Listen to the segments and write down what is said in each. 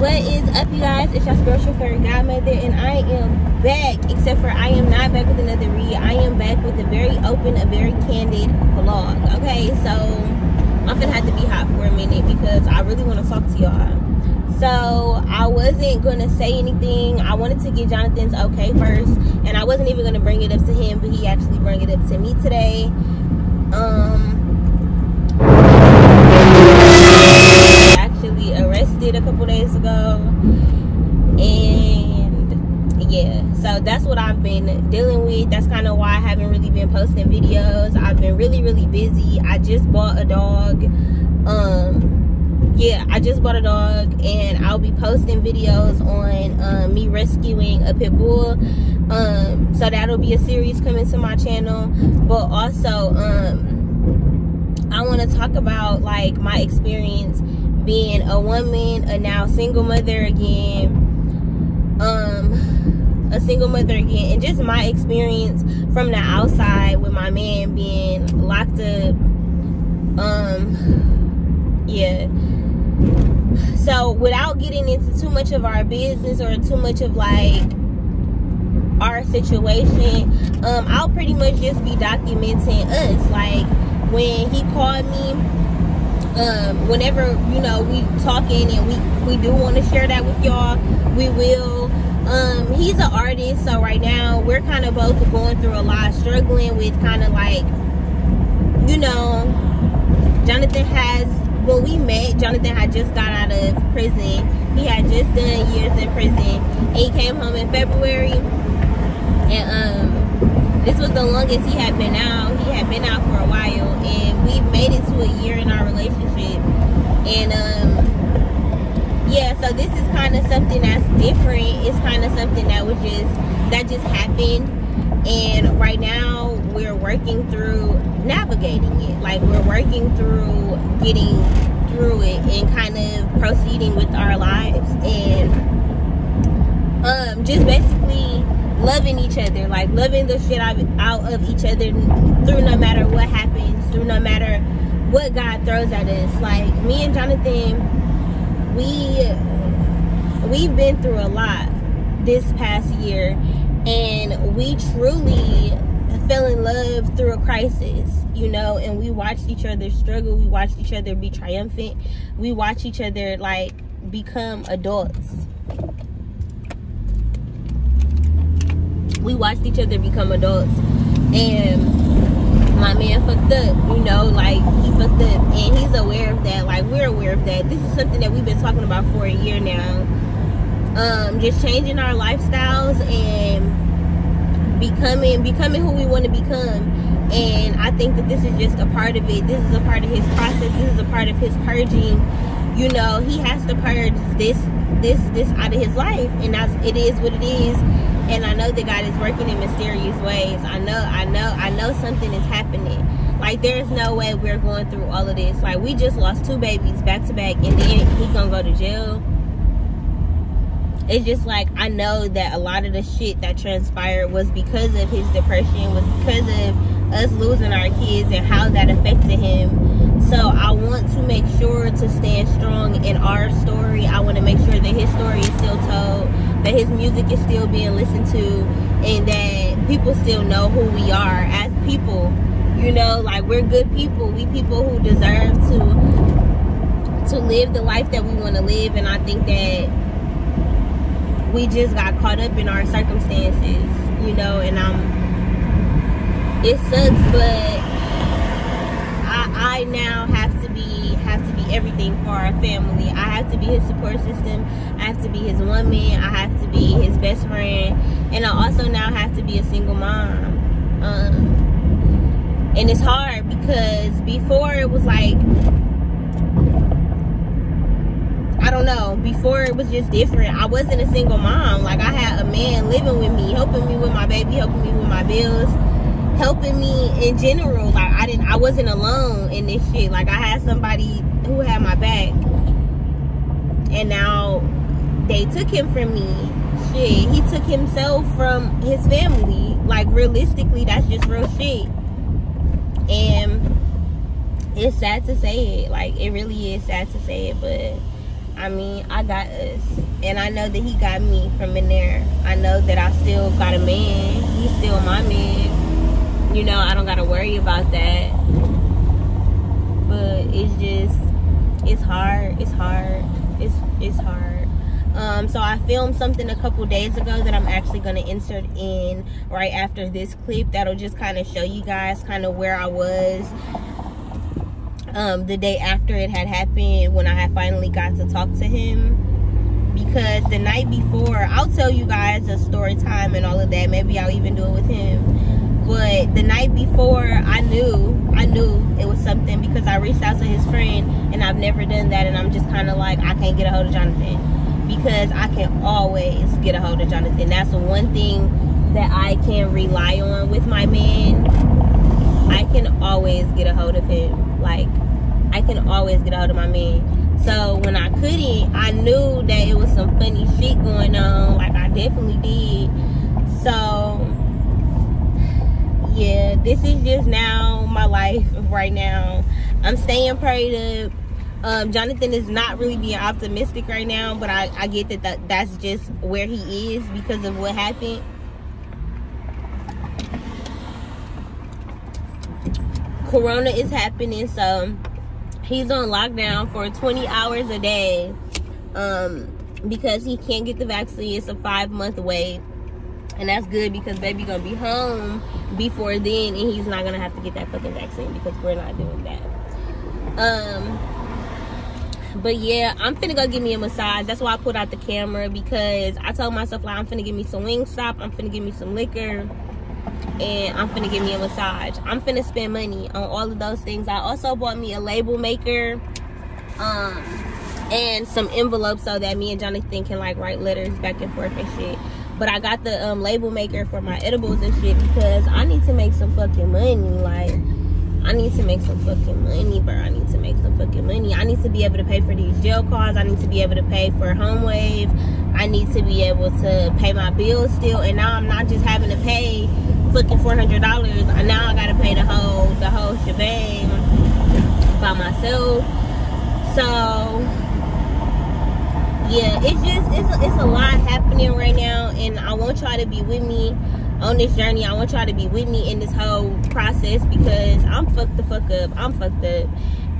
what is up, you guys? It's your spiritual fairy godmother, and I am back. Except for I am not back with another read. I am back with a very open, a very candid vlog. Okay, so I'm gonna have to be hot for a minute because I really want to talk to y'all. So I wasn't gonna say anything. I wanted to get Jonathan's okay first, and I wasn't even gonna bring it up to him, but he actually brought it up to me today. Um, actually arrested a couple days ago, and yeah, so that's what I've been dealing with. That's kind of why I haven't really been posting videos. I've been really, really busy. I just bought a dog. Um, yeah, I just bought a dog, and I'll be posting videos on um, me rescuing a pit bull. Um, so that'll be a series coming to my channel. But also, um, I want to talk about like my experience being a woman, a now single mother again. Um, a single mother again, and just my experience from the outside with my man being locked up. Um, yeah. So without getting into too much of our business or too much of like our situation, um, I'll pretty much just be documenting us. Like when he called me, um, whenever you know we talking and we we do want to share that with y'all, we will. Um, he's an artist, so right now we're kind of both going through a lot, struggling with kind of like, you know, Jonathan has when we met, Jonathan had just got out of prison. He had just done years in prison. He came home in February. And um this was the longest he had been out. He had been out for a while and we've made it to a year in our relationship. And um yeah, so this is kind of something that's different. It's kind of something that was just that just happened. And right now we're working through navigating it. Like we're working through getting through it and kind of proceeding with our lives and um just basically loving each other, like loving the shit out of each other through no matter what happens, through no matter what God throws at us. Like me and Jonathan, we we've been through a lot this past year and we truly fell in love through a crisis, you know, and we watched each other struggle. We watched each other be triumphant. We watched each other like become adults. We watched each other become adults. And my man fucked up, you know, like he fucked up and he's aware of that. Like we're aware of that. This is something that we've been talking about for a year now. Um, just changing our lifestyles and becoming becoming who we want to become and i think that this is just a part of it this is a part of his process this is a part of his purging you know he has to purge this this this out of his life and that's it is what it is and i know that god is working in mysterious ways. I know i know i know something is happening. Like there's no way we're going through all of this. Like we just lost two babies back to back and then he gonna go to jail. It's just like I know that a lot of the shit that transpired was because of his depression, was because of us losing our kids and how that affected him. So I want to make sure to stand strong in our story. I want to make sure that his story is still told, that his music is still being listened to, and that people still know who we are as people. You know, like we're good people. We people who deserve to to live the life that we want to live, and I think that we just got caught up in our circumstances, you know, and i'm it sucks, but I, I now have to be have to be everything for our family. I have to be his support system. I have to be his woman. I have to be his best friend, and I also now have to be a single mom. Um, and it's hard because before it was like I don't know. Before it was just different. I wasn't a single mom. Like I had a man living with me, helping me with my baby, helping me with my bills, helping me in general. Like I didn't I wasn't alone in this shit. Like I had somebody who had my back. and now they took him from me. Shit, he took himself from his family. Like realistically, that's just real shit. And it's sad to say it. Like it really is sad to say it, but I mean, I got us. And I know that he got me from in there. I know that I still got a man. He's still my man. You know, I don't gotta worry about that. But it's just it's hard. It's hard. It's it's hard. Um, so I filmed something a couple days ago that I'm actually going to insert in right after this clip. That'll just kind of show you guys kind of where I was um, the day after it had happened when I had finally got to talk to him. Because the night before, I'll tell you guys a story time and all of that. Maybe I'll even do it with him. But the night before, I knew, I knew it was something because I reached out to his friend and I've never done that. And I'm just kind of like, I can't get a hold of Jonathan because I can always get a hold of Jonathan. That's the one thing that I can rely on with my man. I can always get a hold of him. Like, I can always get a hold of my man. So when I couldn't, I knew that it was some funny shit going on. Like I definitely did. So yeah, this is just now my life right now. I'm staying prayed up. Um, Jonathan is not really being optimistic right now, but I, I get that, that that's just where he is because of what happened. Corona is happening, so he's on lockdown for 20 hours a day um, because he can't get the vaccine. It's a five month wait. And that's good because baby gonna be home before then and he's not gonna have to get that fucking vaccine because we're not doing that. Um but yeah, I'm finna go get me a massage. That's why I put out the camera because I told myself like I'm finna give me some Wingstop, I'm finna give me some liquor, and I'm finna give me a massage. I'm finna spend money on all of those things. I also bought me a label maker, um, and some envelopes so that me and Jonathan can like write letters back and forth and shit. But I got the um, label maker for my edibles and shit because I need to make some fucking money. Like, I need to make some fucking money, bro. I need to make some fucking money. I need to be able to pay for these jail cards. I need to be able to pay for HomeWAV. I need to be able to pay my bills still. And now I'm not just having to pay fucking four hundred dollars. Now I gotta pay the whole the whole shebang by myself. So yeah, it's just it's a, it's a lot happening right now, and I want y'all to be with me on this journey. I want y'all to be with me in this whole process because I'm fucked the fuck up. I'm fucked up.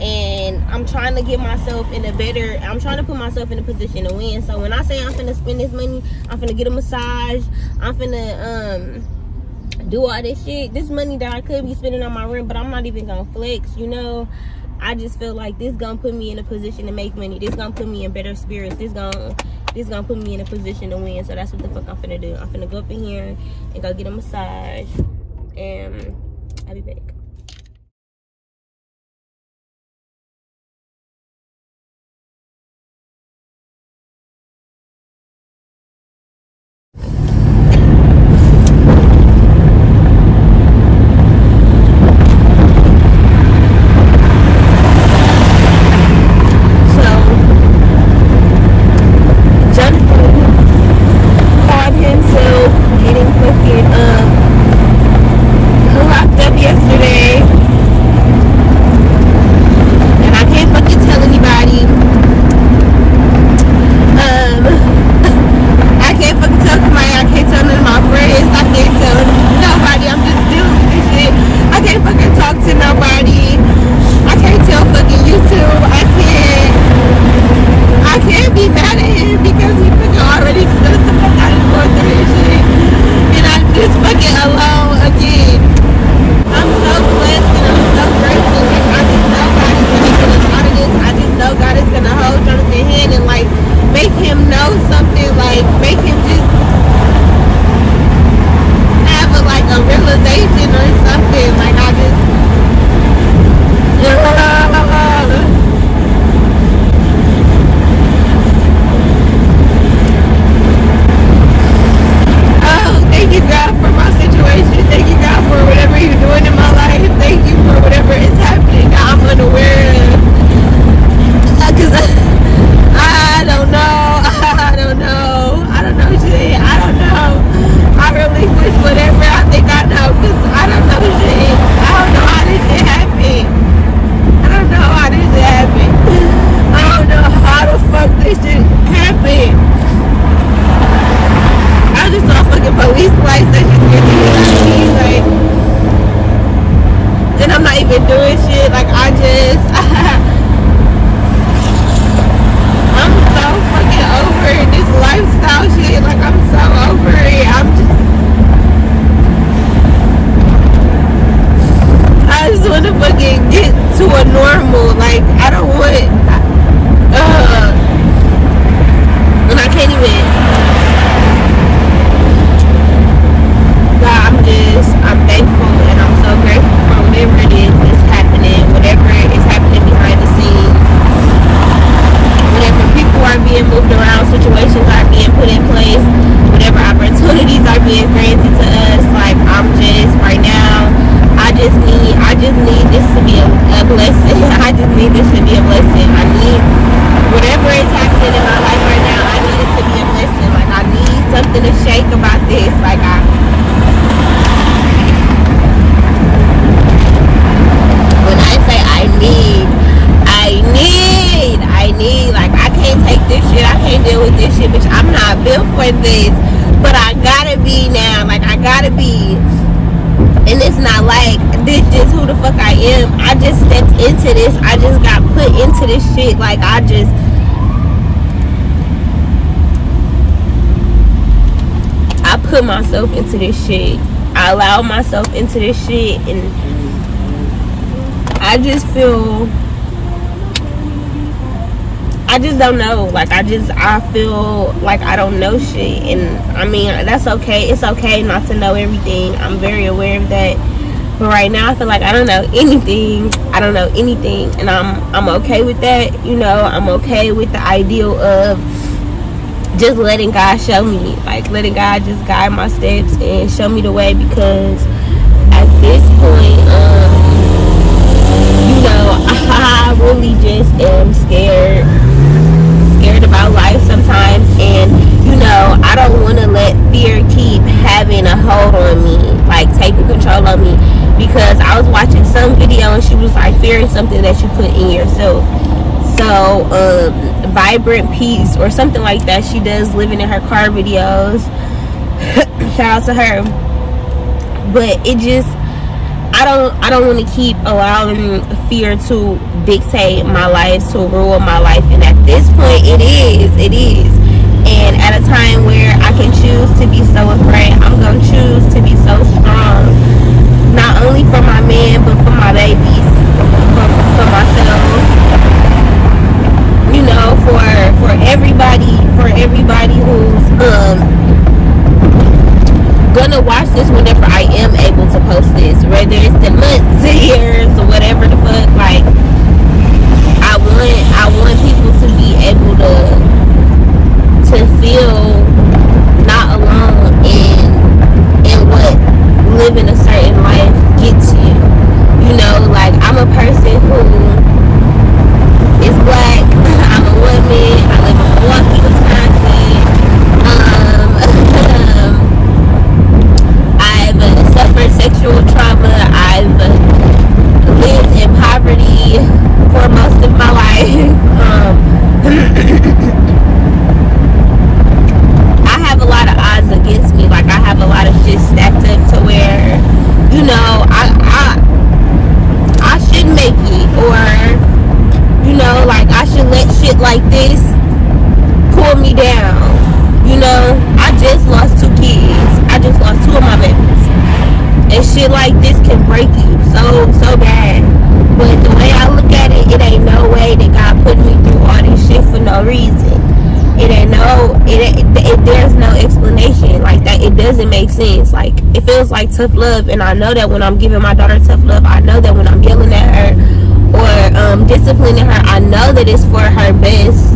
And I'm trying to get myself in a better, I'm trying to put myself in a position to win. So when I say I'm finna spend this money, I'm finna get a massage. I'm finna um do all this shit. This money that I could be spending on my rent, but I'm not even gonna flex, you know. I just feel like this gonna put me in a position to make money. This gonna put me in better spirits. This gonna this gonna put me in a position to win. So that's what the fuck I'm finna do. I'm finna go up in here and go get a massage. And I'll be back. I can't gotta be. And it's not like this just who the fuck I am. I just stepped into this. I just got put into this shit. Like I just I put myself into this shit. I allow myself into this shit and I just feel I just don't know. Like I just I feel like I don't know shit and I mean that's okay. It's okay not to know everything. I'm very aware of that. But right now I feel like I don't know anything. I don't know anything and I'm I'm okay with that. You know, I'm okay with the ideal of just letting God show me. Like letting God just guide my steps and show me the way because at this point, um, you know, I really just am scared. Life sometimes and you know, I don't wanna let fear keep having a hold on me, like taking control of me. Because I was watching some video and she was like, fear is something that you put in yourself. So, um, Vibrant Peace or something like that. She does living in her car videos. Shout out to her. But it just I don't I don't want to keep allowing fear to dictate my life, to rule my life. And at this point it is. It is. And at a time where I can choose to be so afraid, I'm gonna choose to be so strong. Not only for my man, but for my babies, for, for myself you know for for everybody for everybody who's um gonna watch this whenever I am able to post this whether it's in months years or whatever the fuck like I want I want people to be able to to feel not alone in in what living a certain life gets you you know like I'm a person who is black. I'm a woman. I live in Milwaukee, Wisconsin. Um, I've uh, suffered sexual trauma. I've uh, lived in poverty for most of my life. Um, I have a lot of odds against me. Like I have a lot of shit stacked up to where, you know, I I I should make it or you know, like I should let shit like this pull me down. You know, I just lost two kids. I just lost two of my babies. And shit like this can break you so, so bad. But the way I look at it, it ain't no way that God put me through all this shit for no reason. It ain't no, it, it, it there's no explanation like that. It doesn't make sense. Like it feels like tough love, and I know that when I'm giving my daughter tough love, I know that when I'm yelling at her or um, disciplining her, I know that it's for her best.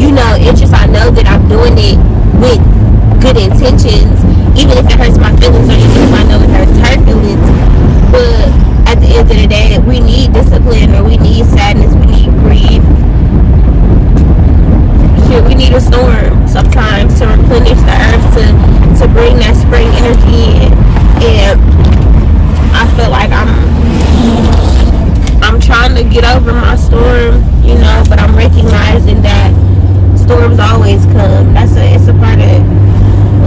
You know, it's just I know that I'm doing it with good intentions, even if it hurts my feelings or even if I know it hurts her feelings. But at the end of the day, we need discipline or we need sadness, we need grief. We need a storm sometimes to replenish the earth to to bring that spring energy in. And I feel like I'm I'm trying to get over my storm, you know, but I'm recognizing that storms always come. That's a it's a part of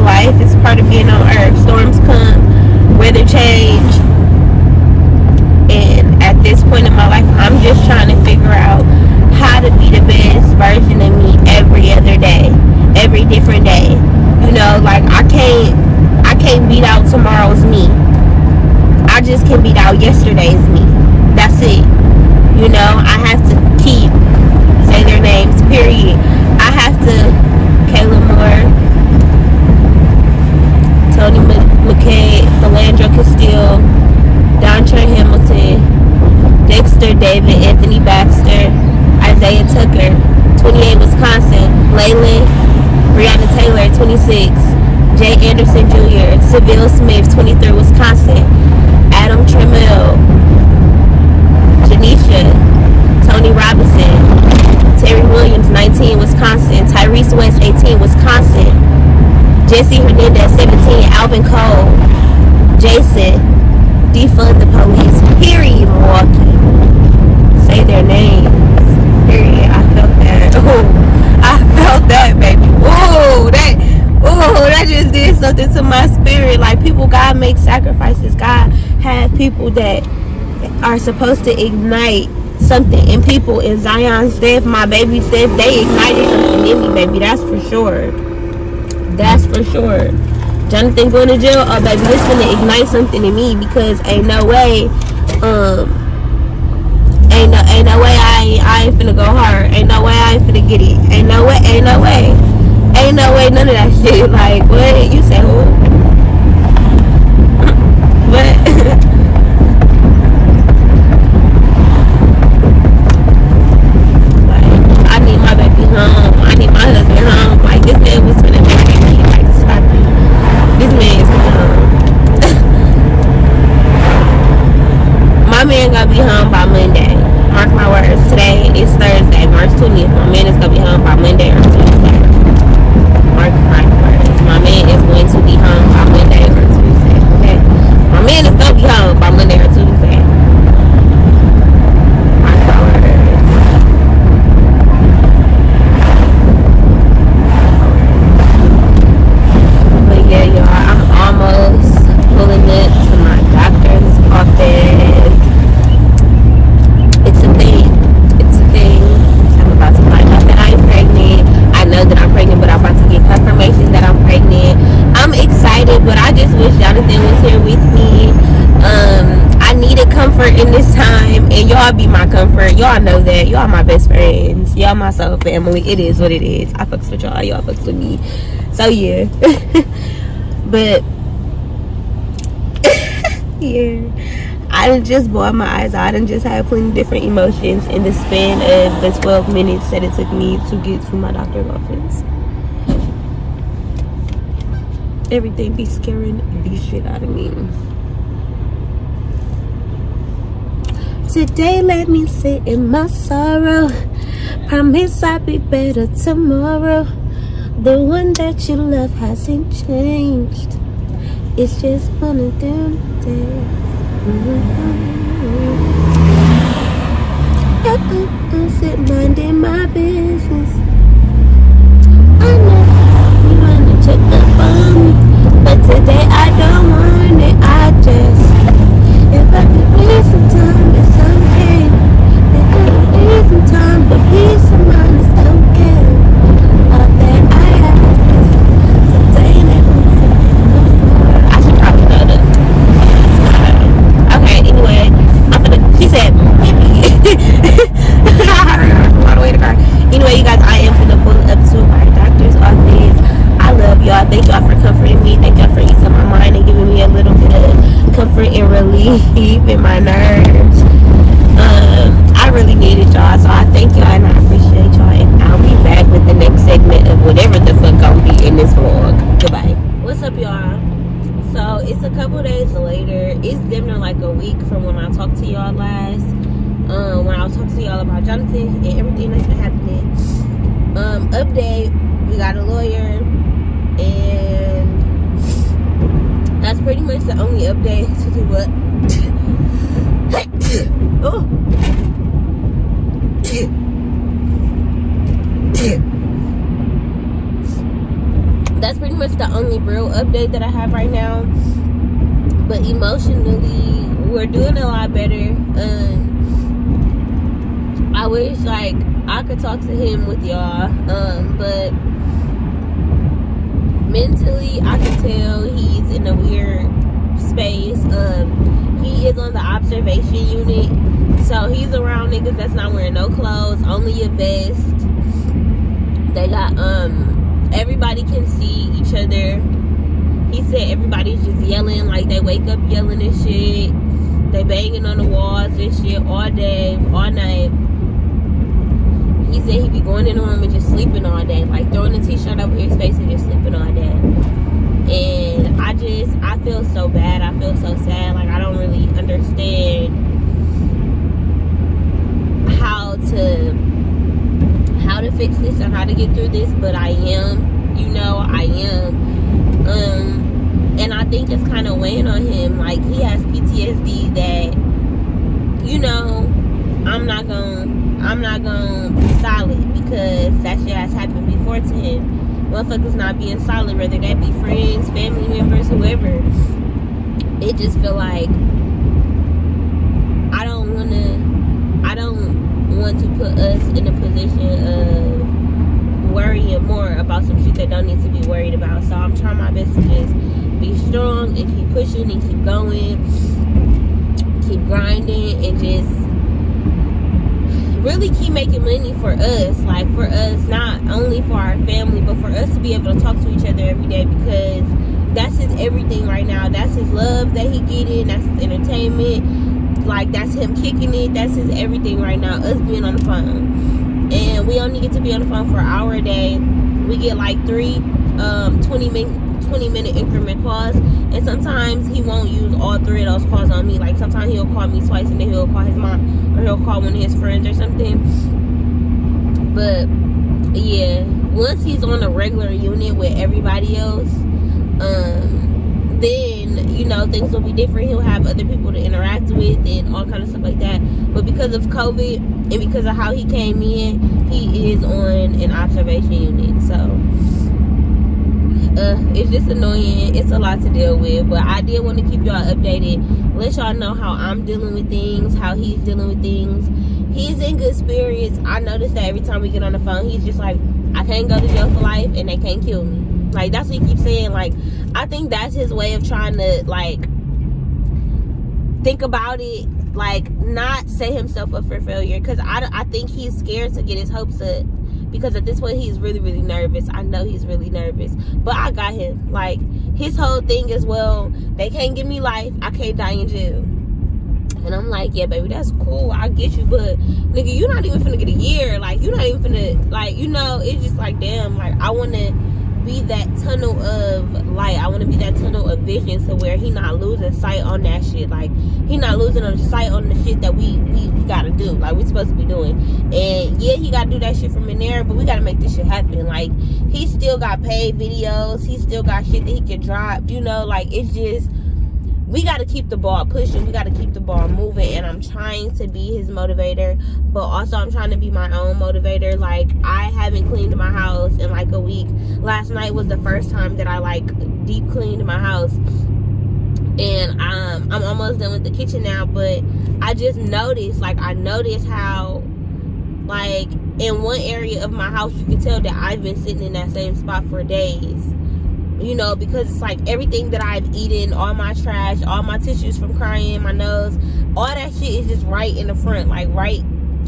life. It's part of being on earth. Storms come, weather change. And at this point in my life, I'm just trying to figure out how to be the best version of me every other day, every different day. You know, like I can't I can't beat out tomorrow's me. I just can beat out yesterday's me. That's it. You know, I have to keep say their names, period. I have to Kayla Moore Tony McDade, Philando Castile, Dontre Hamilton, Dexter David, Anthony Baxter, Isaiah Tucker, 28 Wisconsin, Leyland, Breonna Taylor, 26, Jay Anderson Jr., Sylville Smith, 23 Wisconsin, Adam Tremel, Janisha, Tony Robinson, Terry Williams, 19 Wisconsin, Tyrese West, 18 Wisconsin, Jesse Hernandez, 17. Alvin Cole, Jason, defund the police. Period, Milwaukee. Say their names. Period. I felt that. Ooh, I felt that, baby. Ooh, that. Ooh, that just did something to my spirit. Like people, God makes sacrifices. God has people that are supposed to ignite something in people. In Zion's death, my baby's death, they ignited something in me, baby. That's for sure. That's for sure. Jonathan going to jail, oh baby, this gonna ignite something in me because ain't no way, um, ain't no ain't no way I I ain't finna go hard. Ain't no way I ain't finna get it. Ain't no way, ain't no way. Ain't no way none of that shit. Like what? You say who? what? like, I need my baby home. I need my husband home. Like this man was finna marry me. Like stop it. This man is coming home. my man gonna be home by Monday. Mark my words. Today is Thursday, March 20th. My man is gonna be home by Monday or Tuesday. Y'all my soul family. It is what it is. I fucks with y'all. Y'all fucks with me. So yeah. but yeah. I just bought my eyes out and just had plenty different emotions in the span of the 12 minutes that it took me to get to my doctor's office. Everything be scaring the shit out of me. Today let me sit in my sorrow. Promise I'll be better tomorrow. The one that you love hasn't changed. It's just one of them days. Mm-hmm. Uh, uh, uh, Sit minding my business. I know you wanna check up on me, but today I don't want it. I just, time for peace of mind, it's okay. All that I have is today that we I should probably know that. Okay, anyway, I'm gonna, she said, all the way to the car. Anyway, you guys, I am gonna pull up to my doctor's office. I love y'all. Thank y'all for comforting me. Thank y'all for easing my mind and giving me a little bit of comfort and relief in my nerves. Um, I really needed y'all, so I thank y'all and I appreciate y'all. And I'll be back with the next segment of whatever the fuck gonna be in this vlog. Goodbye. What's up, y'all? So it's a couple days later. It's damn near like a week from when I talked to y'all last. Um, when I was talking to y'all about Jonathan and everything that's been happening. Um, update, we got a lawyer and that's pretty much the only update to do what that's pretty much the only real update that I have right now. But emotionally, we're doing a lot better. Um, I wish like I could talk to him with y'all, um, but mentally, I can tell he's in a weird space. Um, he is on the observation unit, so he's around niggas that's not wearing no clothes, only a vest. They got um everybody can see each other. He said everybody's just yelling, like they wake up yelling and shit. They banging on the walls and shit all day, all night. He said he be going in the room and just sleeping all day, like basically just sleeping all day. And I just, I feel so bad. I feel so sad. Like, I don't really understand how to, how to fix how to get through this, but I am, you know, I am. Um, and I think it's kind of weighing on him. Like, he has PTSD that, you know, I'm not gonna I'm not gonna be solid because that shit has happened before to him. Motherfuckers not being solid, whether that be friends, family members, whoever. It just feel like I don't wanna I don't want to put us in a position of worrying more about some shit that don't need to be worried about. So I'm trying my best to just be strong and keep pushing and keep going, keep grinding and just really keep making money for us. Like for us not only for our family but for us to be able to talk to each other every day because that's his everything right now. That's his love that he getting. That's his entertainment. Like that's him kicking it. That's his everything right now. Us being on the phone and we only get to be on the phone for an hour a day. We get like three um 20 minutes 20 minute increment calls. And sometimes he won't use all three of those calls on me. Like sometimes he'll call me twice and then he'll call his mom or he'll call one of his friends or something. But yeah once he's on a regular unit with everybody else um then you know things will be different. He'll have other people to interact with and all kind of stuff like that. But because of covid and because of how he came in he is on an observation unit so uh, it's just annoying. It's a lot to deal with, but I did want to keep y'all updated. Let y'all know how I'm dealing with things, how he's dealing with things. He's in good spirits. I notice that every time we get on the phone, he's just like, I can't go to jail for life and they can't kill me. Like, that's what he keeps saying. Like, I think that's his way of trying to, like, think about it like not set himself up for failure because I, I think he's scared to get his hopes up because at this point he's really really nervous. I know he's really nervous but i got him. Like his whole thing is well they can't give me life. I can't die in jail. And i'm like yeah baby that's cool. I get you but nigga you're not even finna get a year. Like you're not even finna like you know it's just like damn like i want to be that tunnel of light. I want to be that tunnel of vision so where he not losing sight on that shit. Like he not losing on sight on the shit that we, we, we gotta do. Like we supposed to be doing. And yeah, he gotta do that shit from in there, but we gotta make this shit happen. Like he still got paid videos. He still got shit that he can drop. You know, like it's just we got to keep the ball pushing. We got to keep the ball moving. And I'm trying to be his motivator, but also I'm trying to be my own motivator. Like, I haven't cleaned my house in like a week. Last night was the first time that I like deep cleaned my house. And um, I'm almost done with the kitchen now, but I just noticed, like, I noticed how, like, in one area of my house, you can tell that I've been sitting in that same spot for days you know, because it's like everything that I've eaten, all my trash, all my tissues from crying, my nose, all that shit is just right in the front, like right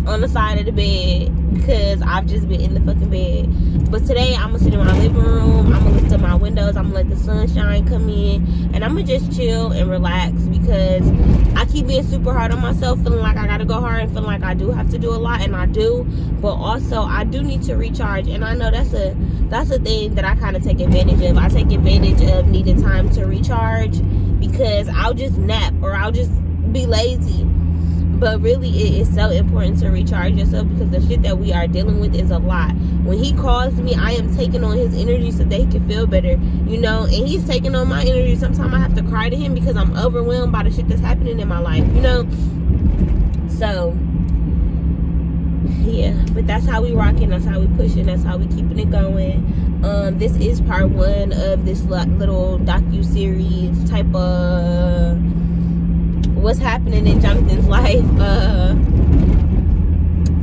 on the side of the bed because I've just been in the fucking bed. But today I'm gonna sit in my living room, I'm gonna lift up my windows, I'm gonna let the sunshine come in, and I'm gonna just chill and relax because I keep being super hard on myself, feeling like I gotta go hard and feeling like I do have to do a lot, and I do. But also I do need to recharge, and I know that's a that's a thing that I kind of take advantage of. I take advantage of needing time to recharge because I'll just nap or I'll just be lazy but really it is so important to recharge yourself because the shit that we are dealing with is a lot. When he calls me i am taking on his energy so they can feel better you know? And he's taking on my energy. Sometimes i have to cry to him because i'm overwhelmed by the shit that's happening in my life you know? So yeah. But that's how we rocking. That's how we pushing. That's how we keeping it going. Um this is part one of this little docu-series type of what's happening in Jonathan's life. Uh,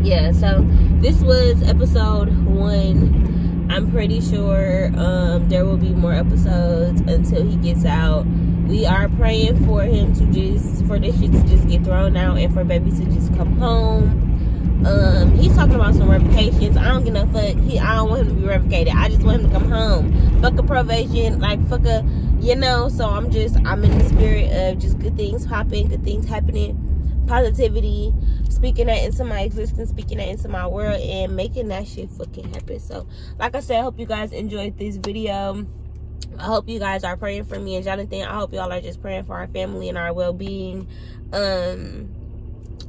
yeah, so this was episode one. I'm pretty sure um, there will be more episodes until he gets out. We are praying for him to just, for this shit to just get thrown out and for baby to just come home. Um, he's talking about some revocations. I don't give no fuck. He, I don't want him to be revocated. I just want him to come home. Fuck a probation, like fuck a, you know. So I'm just, I'm in the spirit of just good things popping, good things happening. positivity, speaking that into my existence, speaking that into my world, and making that shit fucking happen. So, like I said, I hope you guys enjoyed this video. I hope you guys are praying for me and Jonathan. I hope y'all are just praying for our family and our well-being. Um,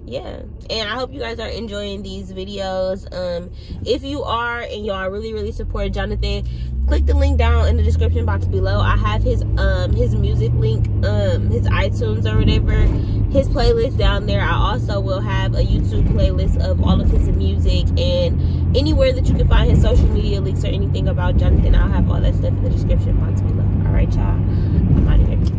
yeah. And i hope you guys are enjoying these videos. Um if you are and y'all really really support jonathan click the link down in the description box below. I have his um his music link um his itunes or whatever his playlist down there. I also will have a youtube playlist of all of his music and anywhere that you can find his social media links or anything about jonathan. I'll have all that stuff in the description box below. All right y'all. I'm out of here